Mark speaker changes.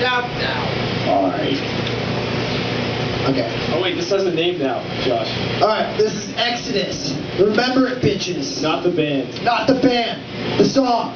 Speaker 1: Now.
Speaker 2: Alright. Okay.
Speaker 3: Oh wait, this has a name now, Josh.
Speaker 2: Alright, this is Exodus. Remember it, bitches.
Speaker 3: Not the band.
Speaker 2: Not the band. The song.